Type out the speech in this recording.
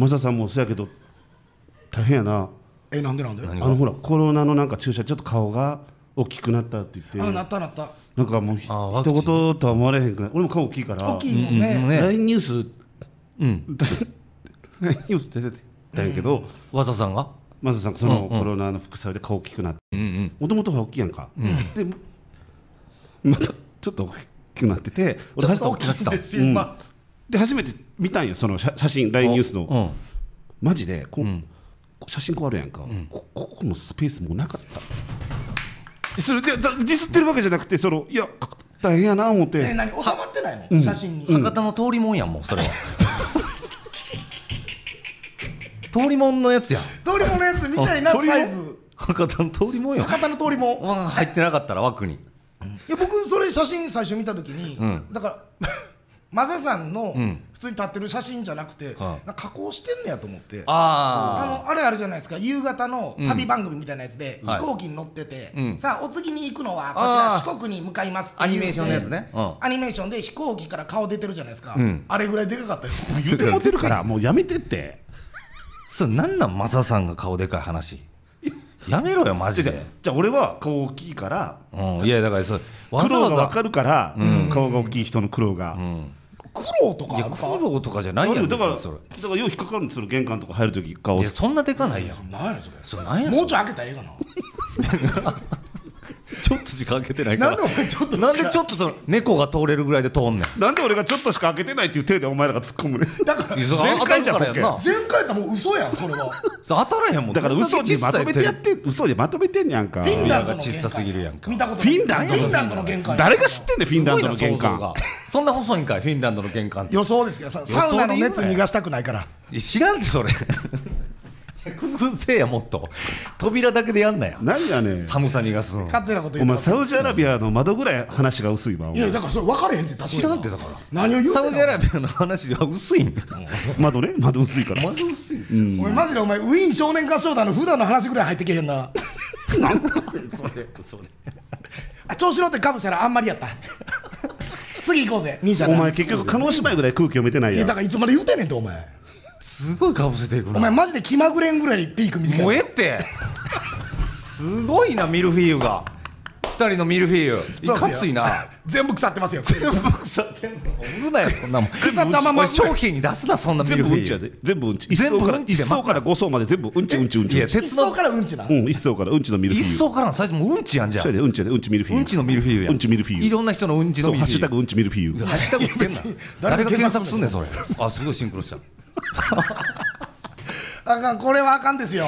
マサさんもそうやけど大変やな。えなんでなんで？あのほらコロナのなんか注射ちょっと顔が大きくなったって言あなってったなった。なんかもうひ一言とは思われへんくない。俺も顔大きいから。大きいもんね、うんね。LINE ニュース。うん。LINE ニュース出てたんやけど、和田さんが？マサさんがそのコロナの副作用で顔大きくなってうんうん。もともと大きいやんか、でまたちょっと大きくなっててちょっと大俺きいですよ、うん。今で初めて見たんよその写写真 LINE ニュースの、うん。マジでこ、ん。こ写真こうあるやんか、こここのスペースもうなかった。それでざディスってるわけじゃなくてそのいや大変やな思って。え何収まってないの、写真に、博多の通りもんやんもうそれは。通りもんのやつやん。通りもんのやつみたいなサイズ。博多の通りもんや。ん。博多の通りも。ん。わ入ってなかったら枠に。いや僕それ写真最初見た時に、うん。だからマサさんのん普通に立ってる写真じゃなくて、はな加工してんねやと思ってああのあれあるじゃないですか夕方の旅番組みたいなやつで、はい飛行機に乗ってて、うんさあお次に行くのはこちら四国に向かいますってあ。アニメーションのやつね。うん。アニメーションで飛行機から顔出てるじゃないですか、うんあれぐらいでかかったです 言ってもうてるからもうやめてってそれなんなんマサさんが顔でかい話？やめろよマジで。じゃあ俺は顔大きいからうん。いやだからそれわ苦。労が分かるから、顔が大きい人の苦労が、うん。苦労とかいや苦労とかじゃないやんだからだからよう引っかかるんですよ玄関とか入るとき顔。いやそんなでかないやん。何やそれそれなんやもうちょい開けたらええかな しか開けてないから。なんでお前ちょっとなんでちょっとその猫が通れるぐらいで通んねん。なんで俺がちょっとしか開けてないっていう手でお前らが突っ込むねだから前回じゃん。前回やったらもう嘘やんそれは。当たらへんもん。だから嘘でまとめてやって嘘でまとめてんねやんか。フィンランドのが小さすぎるやんか見たことフィンランドフィンランドの玄関誰が知ってんねんフィンランドのけ玄関そんな細いんかいフィンランドの玄関予想ですけどさサウナの熱逃がしたくないから。知らんでそれ工夫せえやもっと。扉だけでやんなや。何やねん。寒さ逃がすの。勝手なことお前言ってサウジアラビアの窓ぐらい話が薄いわお前。いやだからそれ分かれへんって知らんってだから。何を言うサウジアラビアの話では薄い。んや窓ね窓薄いから。まだ薄いですお前マジでお前ウィーン少年合唱団の普段の話ぐらい入ってけへんな。それそれあ調子乗ってかぶしたらあんまりやった。次行こうぜ兄ちゃんな。お前結局叶姉妹ぐらい空気読めてないいやだからいつまで言うてんねんってお前すごいかぶせていくな。お前マジで気まぐれんぐらいピーク短いもうええって。すごいなミルフィーユが。二人のミルフィーユ。いかついな。全部腐ってますよ。腐ってんの。売るなよそんなもん。腐ったまま。商品に出すなそんなミ全ルフィーユ。部うんちやで。全部うんち。一全部うんちで一層から五層まで全部うんちうんちうんちいや鉄の層からうんちなうん一層からうんちのミルフィ一ーユ。層からの最初もううんちやんじゃん。そうやでうんちやでうんちミルフィーユ。うんちのミルフィーユやん。うんちミルフィーユ。いろんな人のうんちのそうミルフィーユ。ハッシュタグうんちミルフィーユ。ハッシュタグつけんな。誰が検索すんねんそれ。あすごいシンクロしたあかんこれはあかんですよ。